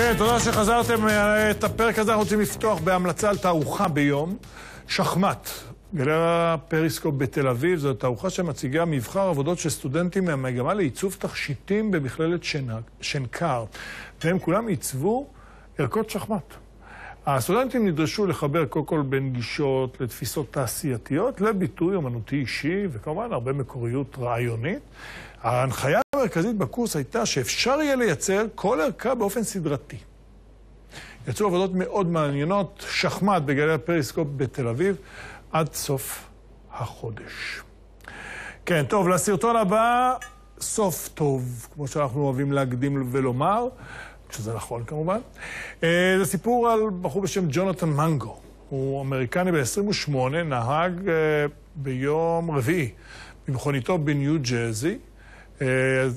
כן, תודה שחזרתם. את הפרק הזה אנחנו רוצים לפתוח בהמלצה על תערוכה ביום, שחמט. גלריה פריסקופ בתל אביב, זו תערוכה שמציגה מבחר עבודות של סטודנטים מהמגמה לעיצוב תכשיטים במכללת שנקר. והם כולם עיצבו ערכות שחמט. הסטודנטים נדרשו לחבר קודם כל בין גישות לתפיסות תעשייתיות, לביטוי אמנותי אישי, וכמובן הרבה מקוריות רעיונית. ההנחיה המרכזית בקורס הייתה שאפשר יהיה לייצר כל ערכה באופן סדרתי. יצאו עבודות מאוד מעניינות, שחמט בגלי הפריסקופ בתל אביב, עד סוף החודש. כן, טוב, לסרטון הבא, סוף טוב, כמו שאנחנו אוהבים להקדים ולומר, שזה נכון כמובן. אה, זה סיפור על בחור בשם ג'ונתן מנגו. הוא אמריקני ב-28, נהג אה, ביום רביעי במכוניתו בניו ג'רזי. Eh,